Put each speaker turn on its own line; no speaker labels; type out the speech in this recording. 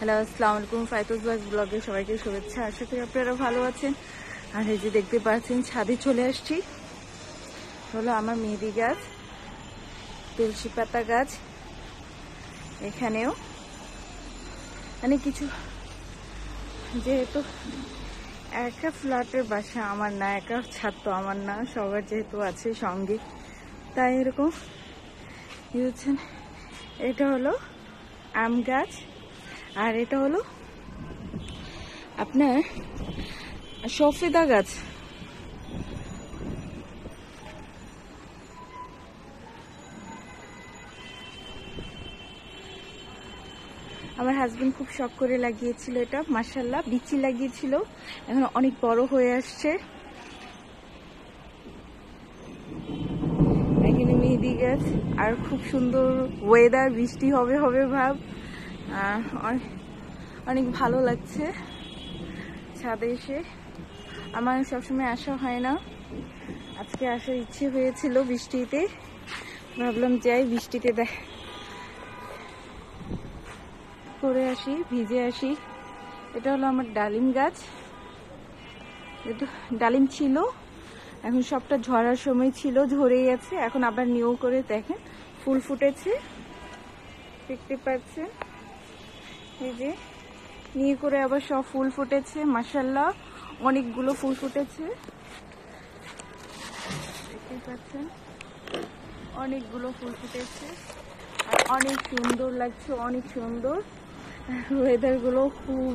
Hello, আসসালামু আলাইকুম। ফাইতুজ blog ব্লগে সবাইকে শুভেচ্ছা। আশা করি আপনারা ভালো আছেন। আর এই যে দেখতে পাচ্ছেন, ছাদে চলে আসছি। হলো আমার মেহেদি গাছ, তুলসী পাতা গাছ, এখানেও। মানে কিছু, যেহেতু একা ফ্ল্যাটের বাসা আমার না, একা ছাদ তো আমার না, সবার যেহেতু আছে সঙ্গে। তাই এরকম। এটা হলো আম গাছ। আর এটা হলো আপনার সফেদা গাছ। আমার হাজবেন্ড খুব শখ করে লাগিয়েছিল এটা মাসাল্লাহ বিচি লাগিয়েছিল। এখন অনেক বড় হয়ে আসছে। এখানে মেহেদি গাছ, আর খুব সুন্দর ওয়েদার বৃষ্টি হবে হবে ভাব। অনেক- ভালো লাগছে ছাদে এসে। আমার সবসময় আসা হয় না। আজকে আসার ইচ্ছে হয়েছিল বৃষ্টিতে। ভাবলাম যাই বৃষ্টিতে দেখ করে আসি, ভিজে আসি। এটা হলো আমার ডালিম গাছ। এটা ডালিম ছিল। এখন সবটা ঝরার সময় ছিল ঝরে গেছে এখন আবার নিউ করে দেখেন। ফুল ফুটেছে। দেখতে পাচ্ছেন। যে নিয়ে করে আবার সব ফুল ফুটেছে মাসাল্লাহ অনেকগুলো ফুল ফুটেছে। দেখতে পাচ্ছেন, অনেকগুলো ফুল ফুটেছে। আর অনেক সুন্দর লাগছে, অনেক সুন্দর। ওয়েদারগুলো খুব